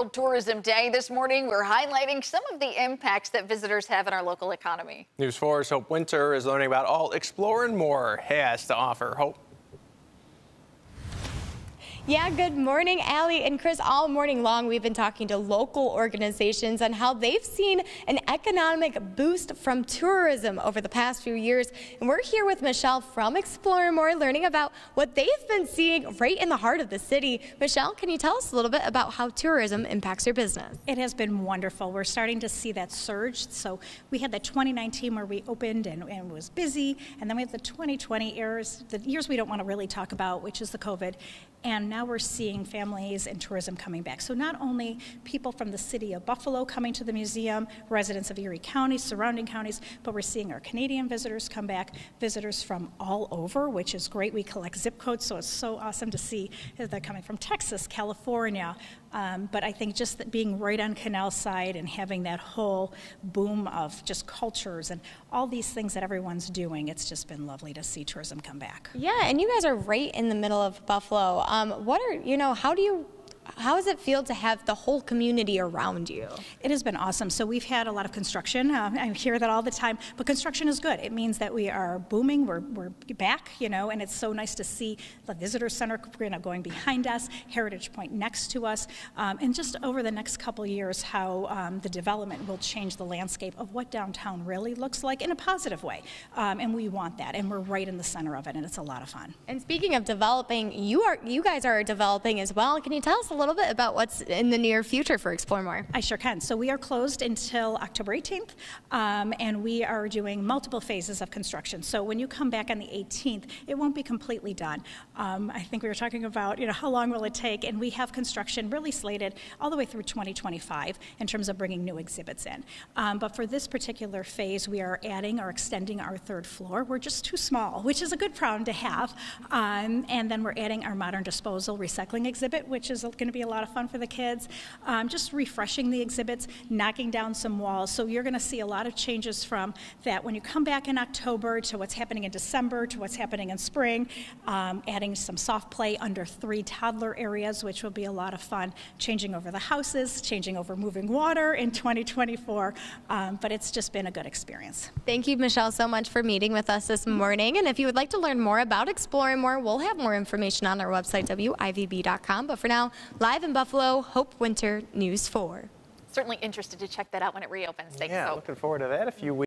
World Tourism Day this morning, we're highlighting some of the impacts that visitors have in our local economy. News 4's Hope Winter is learning about all Explore and More has to offer. Hope. Yeah, good morning, Allie and Chris. All morning long, we've been talking to local organizations on how they've seen an economic boost from tourism over the past few years. And we're here with Michelle from Explore More, learning about what they've been seeing right in the heart of the city. Michelle, can you tell us a little bit about how tourism impacts your business? It has been wonderful. We're starting to see that surge. So we had the 2019 where we opened and, and was busy, and then we have the 2020 years, the years we don't want to really talk about, which is the COVID. And now we're seeing families and tourism coming back. So not only people from the city of Buffalo coming to the museum, residents of Erie County, surrounding counties, but we're seeing our Canadian visitors come back, visitors from all over, which is great. We collect zip codes, so it's so awesome to see that they're coming from Texas, California. Um, but I think just being right on Canal Side and having that whole boom of just cultures and all these things that everyone's doing, it's just been lovely to see tourism come back. Yeah, and you guys are right in the middle of Buffalo. Um, what are, you know, how do you how does it feel to have the whole community around you? It has been awesome. So we've had a lot of construction. Uh, I hear that all the time, but construction is good. It means that we are booming. We're, we're back, you know, and it's so nice to see the visitor center you know, going behind us, Heritage Point next to us, um, and just over the next couple years, how um, the development will change the landscape of what downtown really looks like in a positive way. Um, and we want that, and we're right in the center of it, and it's a lot of fun. And speaking of developing, you are you guys are developing as well. Can you tell us a little bit about what's in the near future for Explore More? I sure can. So we are closed until October 18th, um, and we are doing multiple phases of construction. So when you come back on the 18th, it won't be completely done. Um, I think we were talking about, you know, how long will it take, and we have construction really slated all the way through 2025 in terms of bringing new exhibits in. Um, but for this particular phase, we are adding or extending our third floor. We're just too small, which is a good problem to have. Um, and then we're adding our modern disposal recycling exhibit, which is going to be a lot of fun for the kids. Um, just refreshing the exhibits, knocking down some walls. So you're going to see a lot of changes from that when you come back in October to what's happening in December to what's happening in spring, um, adding some soft play under three toddler areas, which will be a lot of fun, changing over the houses, changing over moving water in 2024. Um, but it's just been a good experience. Thank you, Michelle, so much for meeting with us this morning. And if you would like to learn more about Explore More, we'll have more information on our website, WIVB.com. But for now, live in Buffalo, Hope Winter, News 4. Certainly interested to check that out when it reopens. Thanks, yeah, Hope. looking forward to that. A few weeks.